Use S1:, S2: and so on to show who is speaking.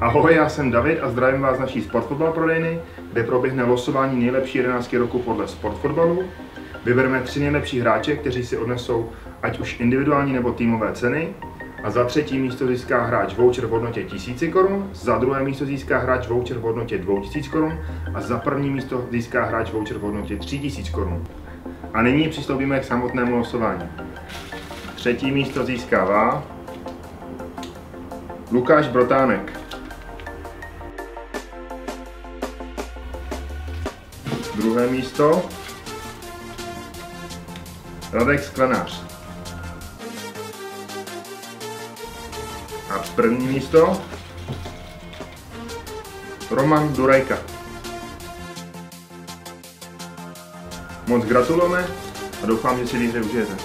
S1: Ahoj, já jsem David a zdravím vás z naší Sportfotbal prodejny, kde proběhne losování nejlepší 11 roku podle sportfotbalu. Vybereme tři nejlepší hráče, kteří si odnesou ať už individuální nebo týmové ceny. A za třetí místo získá hráč voucher v hodnotě 1000 korun, za druhé místo získá hráč voucher v hodnotě 2000 korun a za první místo získá hráč voucher v hodnotě 3000 korun. A nyní přistoupíme k samotnému losování. Třetí místo získává Lukáš Brotánek. Druhé místo Radek Sklenář. A první místo Roman Durajka. Moc gratulujeme a doufám, že si výhře užijete.